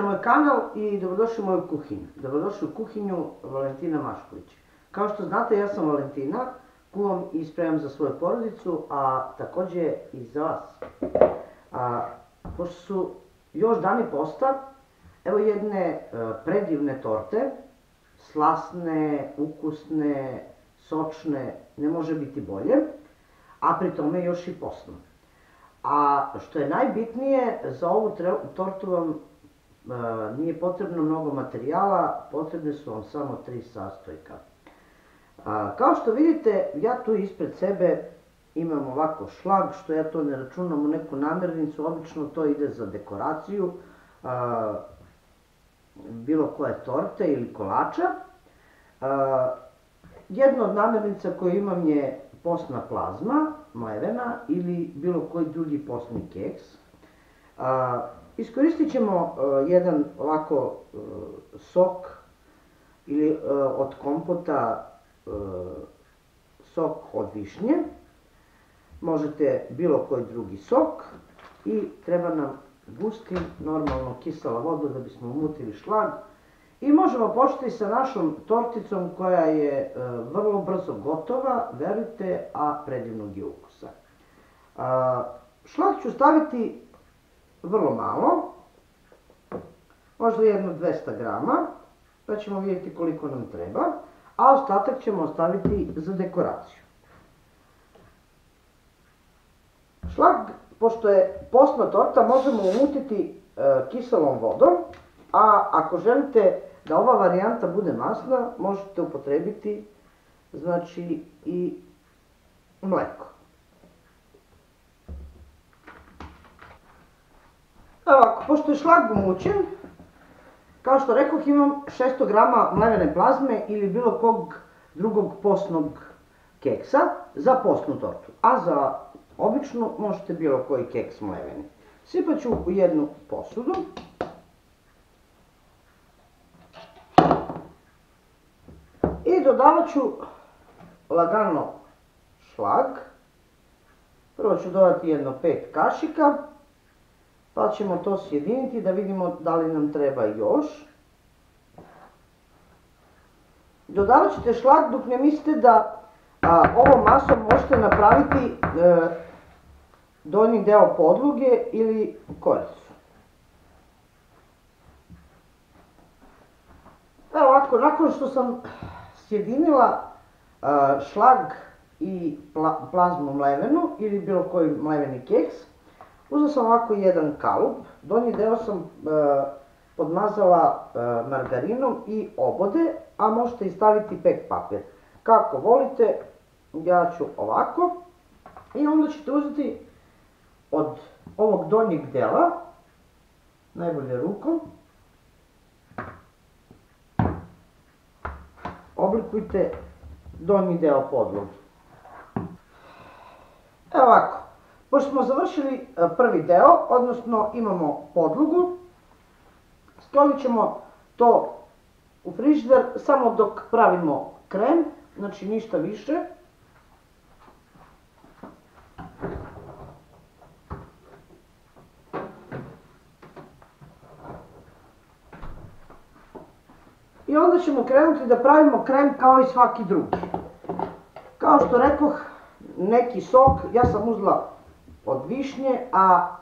Na moj kanal i dobrodošli u moju kuhinju. Dobrodošli u kuhinju Valentina Mašković. Kao što znate, ja sam Valentina, kuvam i spremam za svoju porodicu, a takođe i za vas. A, pošto su još dani posta, evo jedne e, predivne torte, slasne, ukusne, sočne, ne može biti bolje, a pri tome još i posno. A što je najbitnije, za ovu tortu vam nije potrebno mnogo materijala, potrebne su vam samo tri sastojka. A, kao što vidite, ja tu ispred sebe imam ovako šlag, što ja to ne računam u neku namirnicu, obično to ide za dekoraciju, bilo koje torte ili kolača. Jedna od namirnica koju imam je postna plazma, mlevena ili bilo koji drugi postni keks. A, iskoristit ćemo a, jedan ovako a, sok ili a, od kompota sok od višnje. Možete bilo koji drugi sok i treba nam gusti, normalno kisela voda da bismo umutili šlag. I možemo početi sa našom torticom koja je vrlo brzo gotova, verujte, a predivnog je ukusa. Šlag ću staviti vrlo malo, možda jedno 200 grama, pa ćemo vidjeti koliko nam treba, a ostatak ćemo ostaviti za dekoraciju. Šlag, pošto je postna torta, možemo umutiti e, kiselom vodom, a ako želite da ova varijanta bude masna, možete upotrebiti znači i mleko. Ovako, pošto je šlag mućen, kao što rekoh imam 600 grama mlevene plazme ili bilo kog drugog postnog keksa za postnu tortu. A za običnu možete bilo koji keks mleveni. Sipat ću u jednu posudu. I dodavat ću lagano šlag. Prvo ću dodati jedno pet kašika, pa ćemo to sjediniti da vidimo da li nam treba još. Dodavat ćete šlag dok ne mislite da a, ovom masom možete napraviti e, donji deo podluge ili koricu. Evo ovako, nakon što sam sjedinila šlag i plazmu mlevenu ili bilo koji mleveni keks. Uzela sam ovako jedan kalup, donji deo sam podmazala margarinom i obode, a možete i staviti pek papir. Kako volite, ja ću ovako. I onda ćete uzeti od ovog donjeg dela, najbolje rukom, oblikujte donji deo podloge. Evo ovako, pošto smo završili e, prvi deo, odnosno imamo podlogu, sklonit ćemo to u frižider samo dok pravimo krem, znači ništa više. I onda ćemo krenuti da pravimo krem kao i svaki drugi. Kao što rekoh, neki sok, ja sam uzela od višnje, a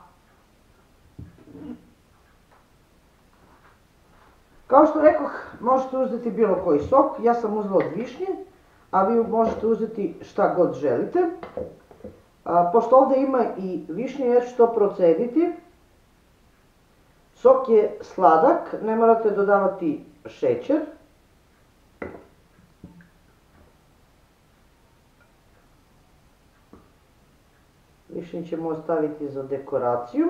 Kao što rekoh, možete uzeti bilo koji sok, ja sam uzela od višnje, a vi možete uzeti šta god želite. A, pošto ovde ima i višnje, ja ću to procediti. Sok je sladak, ne morate dodavati šećer. Višnje ćemo ostaviti za dekoraciju.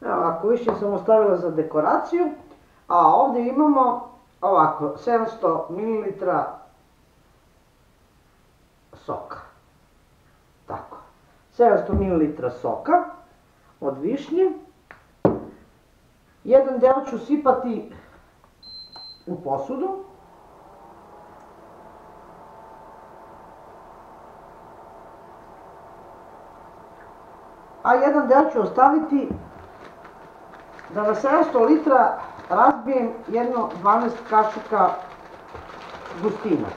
Evo, ako više sam ostavila za dekoraciju, a ovde imamo ovako 700 ml soka. Tako. 700 ml soka od višnje. Jedan deo ću sipati u posudu. A jedan deo ću ostaviti da na 700 litra razbijem jedno 12 kašika gustina.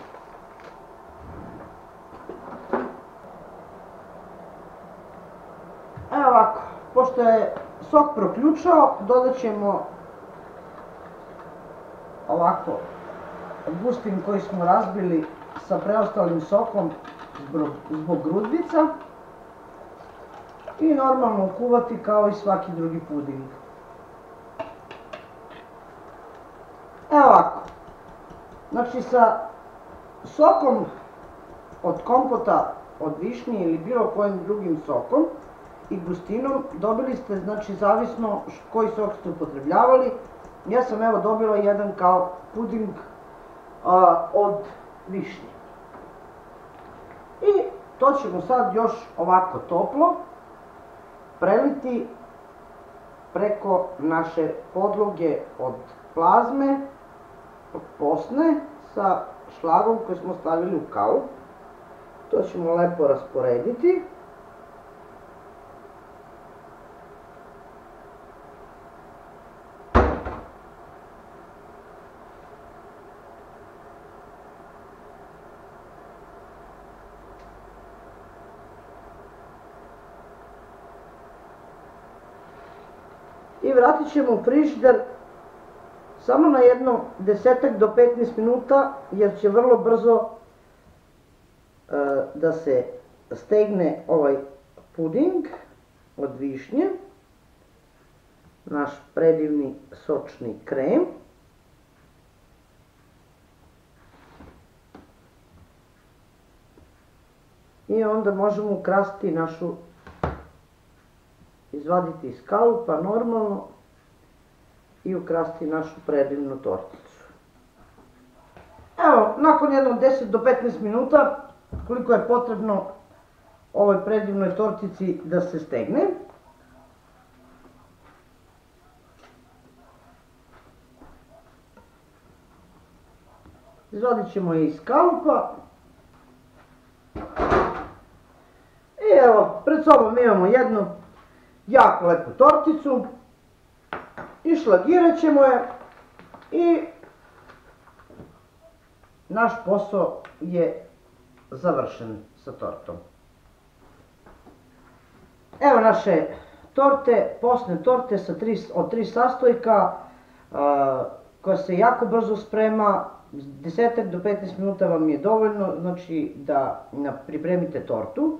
Evo ovako, pošto je sok proključao, dodat ćemo ovako gustin koji smo razbili sa preostalim sokom zbog, zbog grudvica i normalno kuvati kao i svaki drugi puding. Evo ovako, znači sa sokom od kompota od višnje ili bilo kojim drugim sokom i gustinom dobili ste, znači zavisno koji sok ste upotrebljavali, ja sam evo dobila jedan kao puding a, od višnje. I to ćemo sad još ovako toplo preliti preko naše podloge od plazme, posne, sa šlagom koji smo stavili u kalu. To ćemo lepo rasporediti. I vratit ćemo frižider samo na jedno desetak do 15 minuta jer će vrlo brzo e, da se stegne ovaj puding od višnje, naš predivni sočni krem. I onda možemo ukrasiti našu izvaditi iz kalupa normalno i ukrasti našu predivnu torticu. Evo, nakon jednog 10 do 15 minuta, koliko je potrebno ovoj predivnoj tortici da se stegne, Izvadit ćemo je iz kalupa. I evo, pred sobom imamo jednu jako lepu torticu i šlagirat ćemo je i naš posao je završen sa tortom. Evo naše torte, posne torte sa od tri sastojka koja se jako brzo sprema, desetak do 15 minuta vam je dovoljno znači da pripremite tortu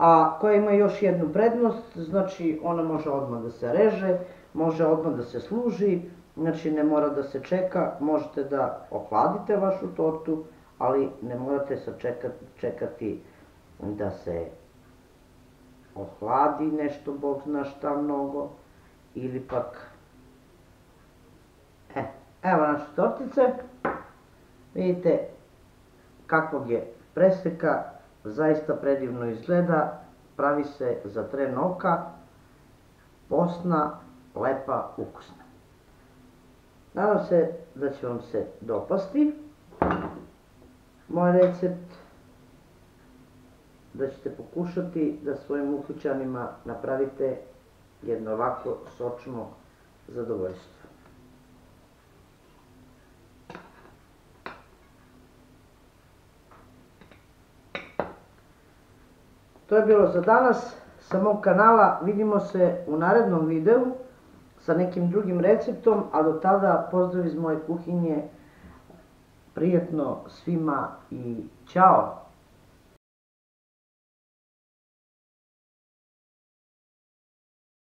a koja ima još jednu prednost, znači ona može odmah da se reže, može odmah da se služi, znači ne mora da se čeka, možete da ohladite vašu tortu, ali ne morate sačekati, čekati da se ohladi nešto, Bog zna šta mnogo, ili pak... E, evo naše tortice, vidite kakvog je preseka, zaista predivno izgleda, pravi se za tren oka, posna, lepa, ukusna. Nadam se da će vam se dopasti moj recept, da ćete pokušati da svojim ukućanima napravite jedno ovako sočno zadovoljstvo. To je bilo za danas sa mog kanala. Vidimo se u narednom videu sa nekim drugim receptom, a do tada pozdrav iz moje kuhinje. Prijetno svima i čao!